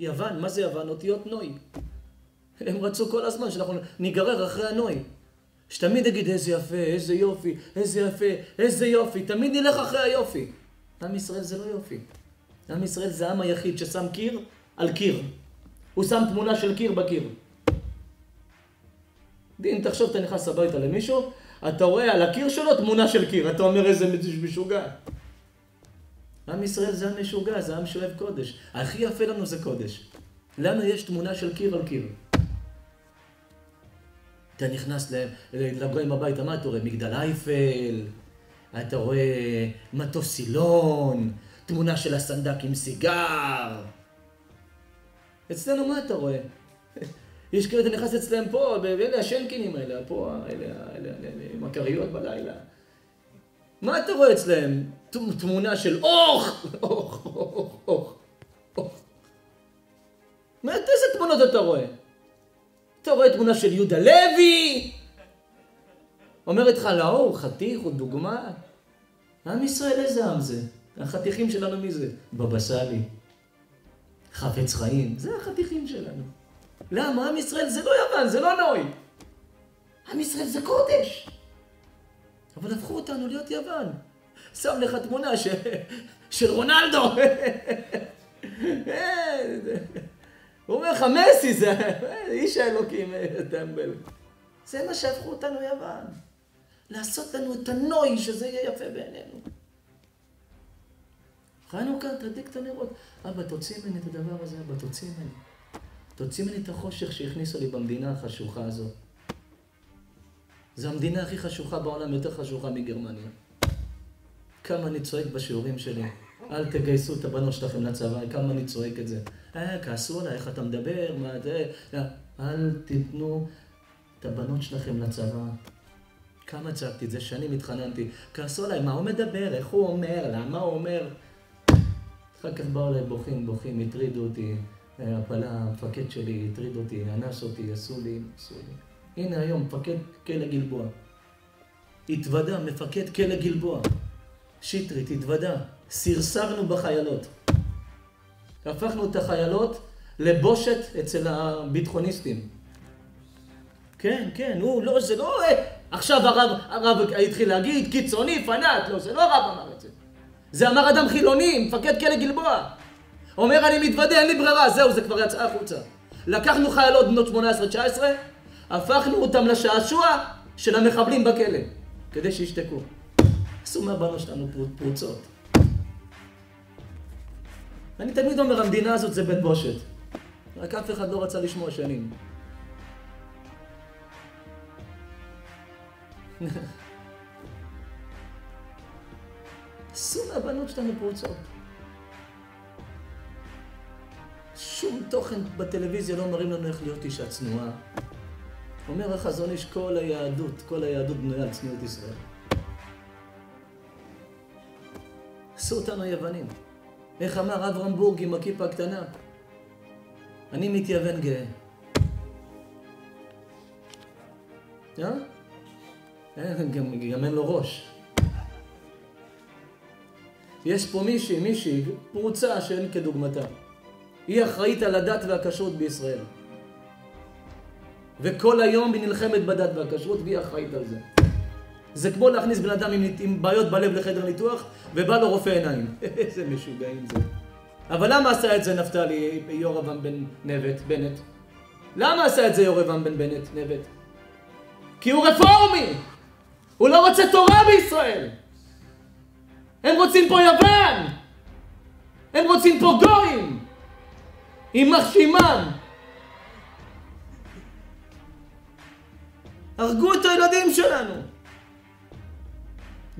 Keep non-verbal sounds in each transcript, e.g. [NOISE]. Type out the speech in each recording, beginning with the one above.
יוון, מה זה יוון? אותיות נוי. הם רצו כל הזמן שאנחנו ניגרר אחרי הנוי. שתמיד נגיד איזה יפה, איזה יופי, איזה יפה, איזה יופי, תמיד נלך אחרי היופי. עם ישראל זה לא יופי. עם ישראל זה העם היחיד ששם קיר על קיר. הוא שם תמונה של קיר בקיר. אם תחשוב, אתה נכנס הביתה למישהו, אתה רואה על הקיר שלו תמונה של קיר, אתה אומר איזה משוגע. עם ישראל זה עם משוגע, זה עם שאוהב קודש. הכי יפה לנו זה קודש. לנו יש תמונה של קיר על קיר. אתה נכנס לגויים הביתה, מה אתה רואה? מגדל אייפל, אתה רואה מטוס סילון, תמונה של הסנדק עם סיגר. אצלנו מה אתה רואה? יש כאלה, אתה נכנס אצלם פה, ואלה השנקינים האלה, פה, אלה, אלה, אלה, עם הכריות בלילה. מה אתה רואה אצלם? תמונה של אוך! אוך, אוך, אוך, אוך. איזה תמונות אתה רואה? אתה רואה תמונה של יהודה לוי? אומר איתך, לא, הוא חתיך, הוא דוגמה. עם ישראל, איזה עם זה? החתיכים שלנו מי זה? בבא סאלי. חפץ חיים, זה החתיכים שלנו. למה? עם ישראל זה לא יוון, זה לא נוי. עם ישראל זה קודש. אבל הפכו אותנו להיות יוון. שם לך תמונה ש... של רונלדו. הוא אומר לך, מסי זה איש האלוקים, טמבל. זה מה שהפכו אותנו יוון. לעשות לנו את הנוי, שזה יהיה יפה בעינינו. חנוכה, תדליק את הנרות. אבא, תוציא ממני את הדבר הזה, אבא, תוציא ממני. תוציא ממני את החושך שהכניסו לי במדינה החשוכה הזאת. זו המדינה הכי חשוכה בעולם, יותר חשוכה מגרמניה. כמה אני צועק בשיעורים שלי. אל תגייסו את הבנות שלכם לצבא, כמה אני צועק את זה. אה, כעסו עליי, איך אתה מדבר, מה זה... אל תיתנו את הבנות שלכם לצבא. כמה צעקתי את זה, שנים התחננתי. כעסו עליי, מה הוא מדבר, איך הוא אומר, למה הוא אומר. אחר כך באו אליי בוכים, בוכים, הטרידו אותי. הפלה, המפקד שלי הטריד אותי, אנס אותי, עשו לי, עשו לי. הנה היום, מפקד כלא גלבוע. התוודה, מפקד כלא גלבוע. שטרית, התוודה. סרסרנו בחיילות. הפכנו את החיילות לבושת אצל הביטחוניסטים. כן, כן, הוא לא, זה לא... אה, עכשיו הרב, הרב התחיל להגיד, קיצוני, פנאט, לא, זה לא הרב אמר את זה. זה אמר אדם חילוני, מפקד כלא גלבוע. אומר אני מתוודה, אין לי ברירה, זהו, זה כבר יצא החוצה. לקחנו חיילות בנות 18-19, הפכנו אותם לשעשוע של המחבלים בכלא, כדי שישתקו. עשו מהבנות שלנו פרוצות. אני תמיד אומר, המדינה הזאת זה בית בושת. רק אף אחד לא רצה לשמוע שנים. עשו מהבנות שלנו פרוצות. שום תוכן בטלוויזיה לא מראים לנו איך להיות אישה צנועה. אומר החזון איש, כל היהדות, כל היהדות בנויה על צניעות ישראל. עשו אותנו יוונים. איך אמר אברהם בורג עם הכיפה הקטנה? אני מתייוון גאה. אה? גם, גם אין לו ראש. יש פה מישהי, מישהי, פרוצה שאין כדוגמתה. היא אחראית על הדת והכשרות בישראל. וכל היום היא נלחמת בדת והכשרות והיא אחראית על זה. זה כמו להכניס בן אדם עם, עם בעיות בלב לחדר ניתוח ובא לו רופא עיניים. [LAUGHS] איזה משוגעים זה. אבל למה עשה את זה נפתלי יורבן בן נבט, בנט? למה עשה את זה יורבן בן בנט, נבט? כי הוא רפורמי! הוא לא רוצה תורה בישראל! הם רוצים פה יוון! הם רוצים פה גויים! יימח שמם. הרגו את הילדים שלנו.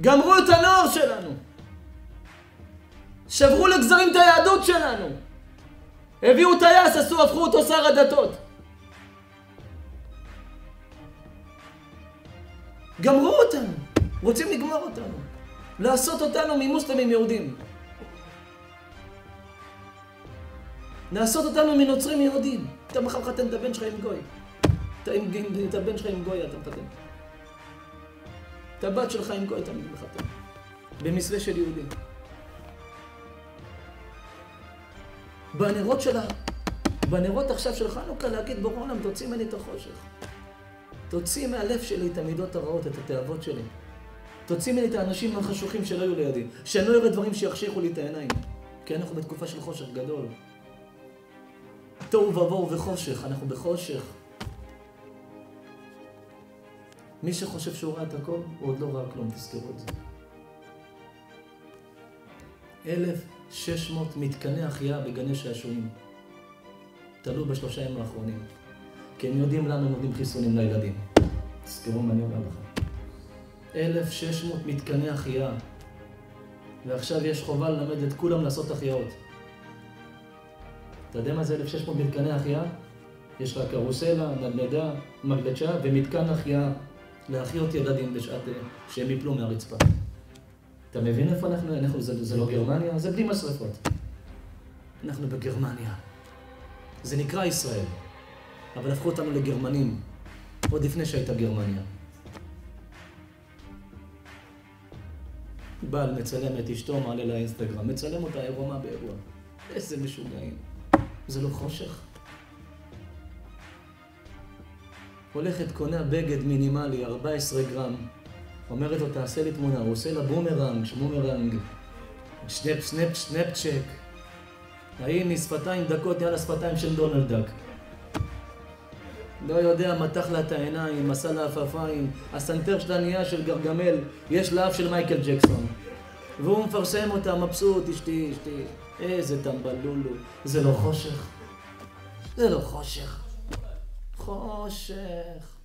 גמרו את הנוער שלנו. שברו לגזרים את היהדות שלנו. הביאו טייס, עשו, הפכו אותו שר הדתות. גמרו אותנו. רוצים לגמור אותנו. לעשות אותנו ממוסלמים יהודים. לעשות אותנו מנוצרים יהודים. אתה מחר מחתן את הבן שלך עם גוי. עם, את הבן שלך עם גוי אתה מחתן. את הבת שלך עם גוי אתה מחתן. במסווה של יהודים. בנרות של בנרות עכשיו של חנוכה להגיד, ברור עולם, תוציא ממני את החושך. תוציא מהלב שלי את המידות הרעות, את התאוות שלי. תוציא ממני את האנשים החשוכים שלא יהיו לידי. שאני לא אראה דברים שיחשיכו לי את העיניים. כי אנחנו בתקופה של חושך גדול. תוהו ובוהו וחושך, אנחנו בחושך. מי שחושב שהוא ראה את הכל, הוא עוד לא ראה כלום, תזכרו את זה. 1,600 מתקני החייאה בגני שעשועים. תלו בשלושה ימים האחרונים. כי הם יודעים למה הם נותנים חיסונים לילדים. תזכרו מה אני אומר לך. 1,600 מתקני החייאה. ועכשיו יש חובה ללמד את כולם לעשות החייאות. אתה יודע מה זה 1,600 מתקני החייאה? יש לך קרוסלה, נדנדה, מקדשה ומתקן החייאה להחיות ילדים בשעת שהם יפלו מהרצפה. אתה מבין איפה אנחנו? אנחנו זה, זה לא גרמניה? זה בלי משרפות. אנחנו בגרמניה. זה נקרא ישראל, אבל הפכו אותנו לגרמנים, עוד לפני שהייתה גרמניה. בעל מצלם את אשתו, מעלה לאינסטגרם, מצלם אותה עירומה באירוע. איזה משוגעים. זה לא חושך? הולכת, קונה בגד מינימלי, 14 גרם. אומרת לו, תעשה לי תמונה. הוא עושה לה בומרנג, שמומרנג. snap, snap, סנפצ'ט. היא עם שפתיים דקות, יאללה שפתיים של דונלד דק. לא יודע, מתח לה את העיניים, עשה לה עפעפיים, הסנטר שלה נהיה של גרגמל, יש לה אף של מייקל ג'קסון. והוא מפרסם אותה, מבסוט, אשתי, אשתי. איזה טמבלולו. זה לא חושך. זה לא חושך. חושך.